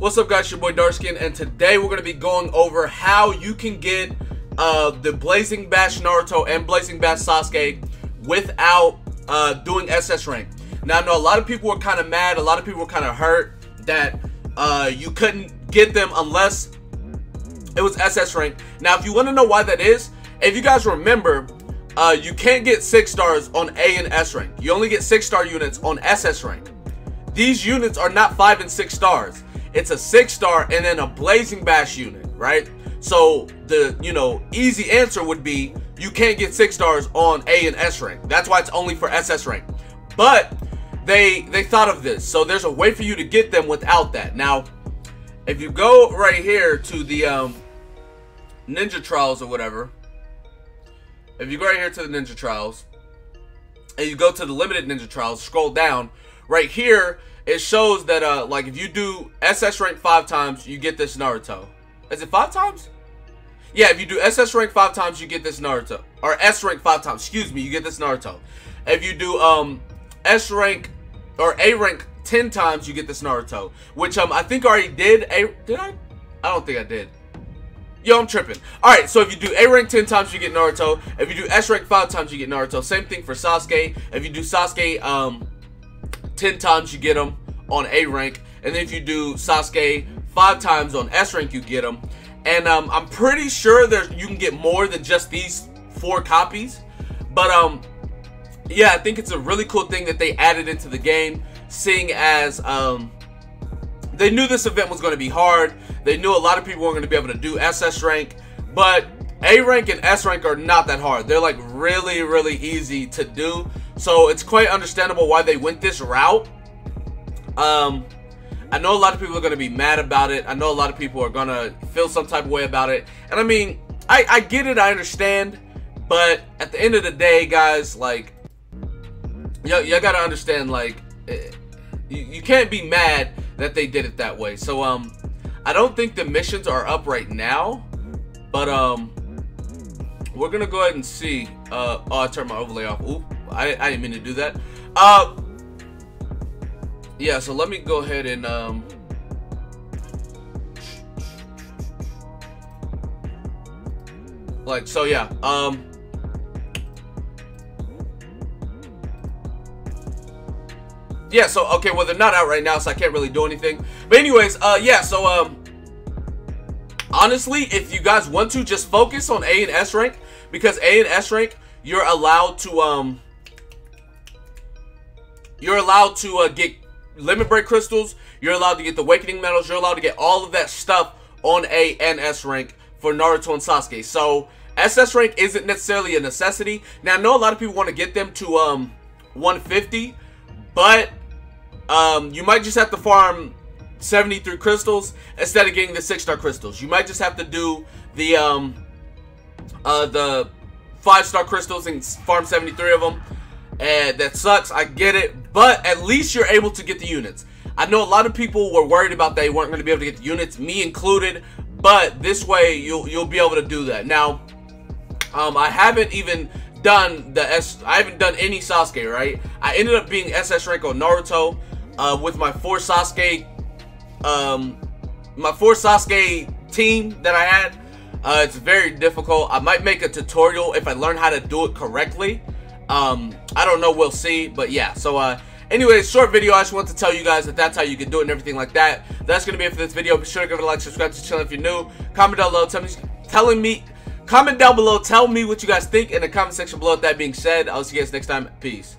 What's up guys, your boy Darkskin, and today we're going to be going over how you can get uh, the Blazing Bash Naruto and Blazing Bash Sasuke without uh, doing SS rank. Now I know a lot of people were kind of mad, a lot of people were kind of hurt that uh, you couldn't get them unless it was SS rank. Now if you want to know why that is, if you guys remember, uh, you can't get 6 stars on A and S rank. You only get 6 star units on SS rank. These units are not 5 and 6 stars it's a six star and then a blazing bash unit, right? So the you know easy answer would be you can't get six stars on A and S rank. That's why it's only for SS rank. But they they thought of this, so there's a way for you to get them without that. Now, if you go right here to the um, Ninja Trials or whatever, if you go right here to the Ninja Trials, and you go to the limited Ninja Trials, scroll down, right here it shows that uh like if you do SS rank five times, you get this Naruto. Is it five times? Yeah, if you do SS rank five times, you get this Naruto. Or S rank five times, excuse me, you get this Naruto. If you do um S rank or A rank 10 times, you get this Naruto. Which um I think I already did. A did I? I don't think I did. Yo, I'm tripping. Alright, so if you do A rank 10 times, you get Naruto. If you do S rank 5 times, you get Naruto. Same thing for Sasuke. If you do Sasuke um 10 times, you get them on A rank. And then if you do Sasuke five times on S rank, you get them. And um, I'm pretty sure there's you can get more than just these four copies. But um, yeah, I think it's a really cool thing that they added into the game, seeing as um, they knew this event was going to be hard. They knew a lot of people weren't going to be able to do SS rank, but A rank and S rank are not that hard. They're like really, really easy to do. So it's quite understandable why they went this route. Um, I know a lot of people are going to be mad about it. I know a lot of people are going to feel some type of way about it. And I mean, I, I get it. I understand. But at the end of the day, guys, like, you got to understand, like, eh, you, you can't be mad that they did it that way. So, um, I don't think the missions are up right now. But, um, we're going to go ahead and see. Uh, oh, I turned my overlay off. Oop. I, I didn't mean to do that. Uh, yeah, so let me go ahead and, um, like, so yeah, um, yeah, so, okay, well, they're not out right now, so I can't really do anything. But anyways, uh, yeah, so, um, honestly, if you guys want to, just focus on A and S rank, because A and S rank, you're allowed to, um, you're allowed to uh, get limit break crystals. You're allowed to get the awakening medals. You're allowed to get all of that stuff on A and S rank for Naruto and Sasuke. So SS rank isn't necessarily a necessity. Now I know a lot of people want to get them to um 150, but um you might just have to farm 73 crystals instead of getting the six star crystals. You might just have to do the um uh the five star crystals and farm 73 of them and that sucks. I get it, but at least you're able to get the units. I know a lot of people were worried about they weren't going to be able to get the units, me included, but this way you'll you'll be able to do that. Now, um, I haven't even done the S. I haven't done any Sasuke, right? I ended up being SS rank on Naruto uh, with my four Sasuke, um, my four Sasuke team that I had. Uh, it's very difficult. I might make a tutorial if I learn how to do it correctly. Um, I don't know. We'll see. But yeah. So, uh, anyways, short video. I just want to tell you guys that that's how you can do it and everything like that. That's going to be it for this video. Be sure to give it a like, subscribe to the channel if you're new. Comment down below. Tell me, telling me, comment down below. Tell me what you guys think in the comment section below. With that being said, I'll see you guys next time. Peace.